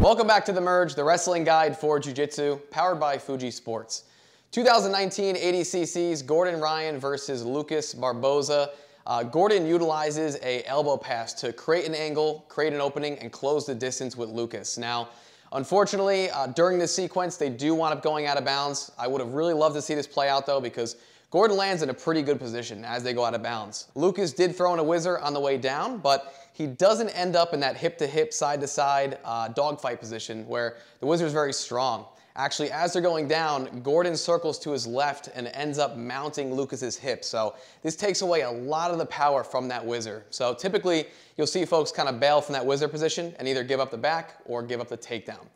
Welcome back to The Merge, the wrestling guide for Jiu-Jitsu, powered by Fuji Sports. 2019 ADCC's Gordon Ryan versus Lucas Barbosa. Uh, Gordon utilizes a elbow pass to create an angle, create an opening, and close the distance with Lucas. Now, unfortunately, uh, during this sequence, they do wind up going out of bounds. I would have really loved to see this play out, though, because Gordon lands in a pretty good position as they go out of bounds. Lucas did throw in a whizzer on the way down, but he doesn't end up in that hip-to-hip, side-to-side uh, dogfight position where the whizzer is very strong. Actually, as they're going down, Gordon circles to his left and ends up mounting Lucas's hip. So this takes away a lot of the power from that whizzer. So typically, you'll see folks kind of bail from that whizzer position and either give up the back or give up the takedown.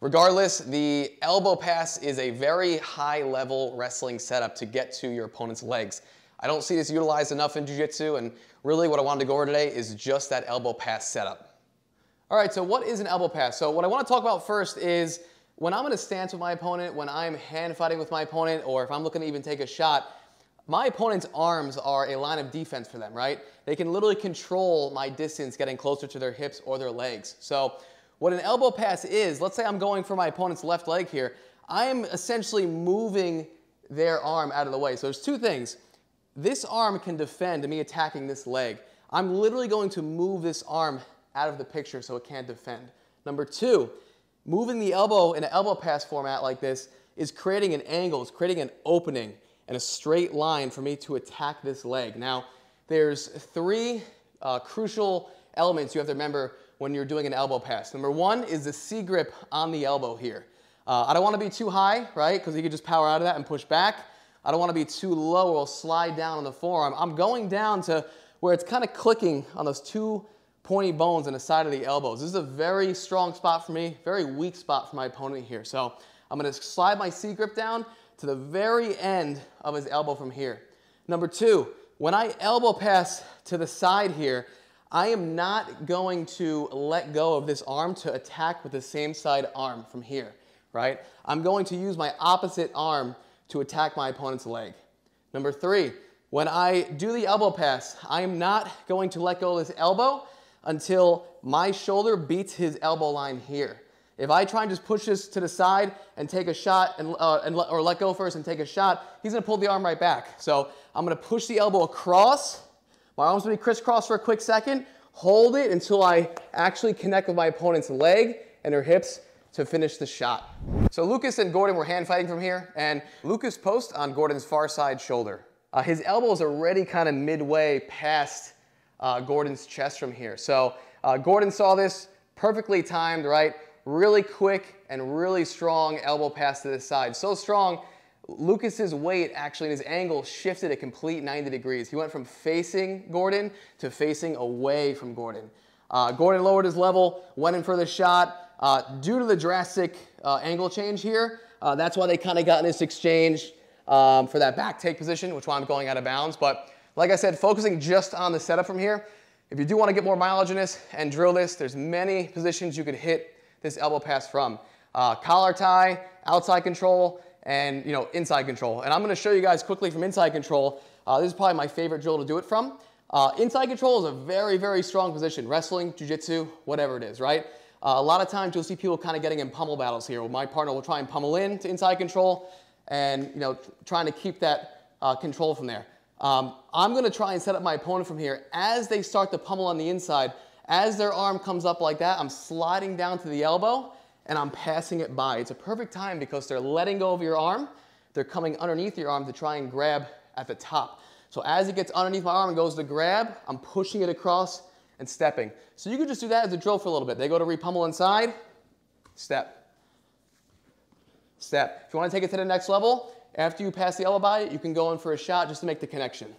Regardless, the elbow pass is a very high level wrestling setup to get to your opponent's legs. I don't see this utilized enough in Jiu-Jitsu, and really what I wanted to go over today is just that elbow pass setup. All right, so what is an elbow pass? So what I want to talk about first is when I'm in a stance with my opponent, when I'm hand fighting with my opponent, or if I'm looking to even take a shot, my opponent's arms are a line of defense for them, right? They can literally control my distance getting closer to their hips or their legs. So what an elbow pass is, let's say I'm going for my opponent's left leg here, I am essentially moving their arm out of the way. So there's two things. This arm can defend me attacking this leg. I'm literally going to move this arm out of the picture so it can't defend. Number two, moving the elbow in an elbow pass format like this is creating an angle, it's creating an opening and a straight line for me to attack this leg. Now, there's three uh, crucial elements you have to remember when you're doing an elbow pass. Number one is the C grip on the elbow here. Uh, I don't want to be too high, right? Because you can just power out of that and push back. I don't want to be too low or slide down on the forearm. I'm going down to where it's kind of clicking on those two pointy bones on the side of the elbows. This is a very strong spot for me, very weak spot for my opponent here. So I'm going to slide my C grip down to the very end of his elbow from here. Number two, when I elbow pass to the side here, I am not going to let go of this arm to attack with the same side arm from here, right? I'm going to use my opposite arm to attack my opponent's leg. Number three, when I do the elbow pass, I am not going to let go of this elbow until my shoulder beats his elbow line here. If I try and just push this to the side and take a shot, and, uh, and or let go first and take a shot, he's gonna pull the arm right back. So I'm gonna push the elbow across. My arm's gonna be crisscross for a quick second. Hold it until I actually connect with my opponent's leg and her hips to finish the shot. So Lucas and Gordon were hand fighting from here, and Lucas post on Gordon's far side shoulder. Uh, his elbow is already kind of midway past uh, Gordon's chest from here. So uh, Gordon saw this, perfectly timed, right? Really quick and really strong elbow pass to the side. So strong, Lucas's weight actually and his angle shifted a complete 90 degrees. He went from facing Gordon to facing away from Gordon. Uh, Gordon lowered his level, went in for the shot, uh, due to the drastic uh, angle change here, uh, that's why they kind of got in this exchange um, for that back take position, which why I'm going out of bounds. But like I said, focusing just on the setup from here, if you do want to get more mileage in this and drill this, there's many positions you could hit this elbow pass from. Uh, collar tie, outside control, and you know inside control. And I'm going to show you guys quickly from inside control. Uh, this is probably my favorite drill to do it from. Uh, inside control is a very, very strong position. Wrestling, jiu-jitsu, whatever it is, right? Uh, a lot of times you'll see people kind of getting in pummel battles here. my partner will try and pummel in to inside control and you know trying to keep that uh, control from there. Um, I'm going to try and set up my opponent from here. As they start to pummel on the inside, as their arm comes up like that, I'm sliding down to the elbow and I'm passing it by. It's a perfect time because they're letting go of your arm. They're coming underneath your arm to try and grab at the top. So as it gets underneath my arm and goes to grab, I'm pushing it across and stepping. So you could just do that as a drill for a little bit. They go to repummel inside, step, step. If you want to take it to the next level, after you pass the elbow by, you can go in for a shot just to make the connection.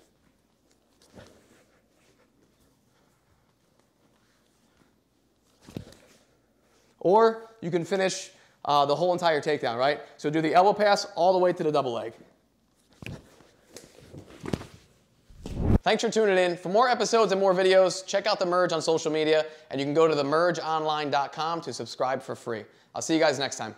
Or you can finish uh, the whole entire takedown, right? So do the elbow pass all the way to the double leg. Thanks for tuning in. For more episodes and more videos, check out The Merge on social media, and you can go to themergeonline.com to subscribe for free. I'll see you guys next time.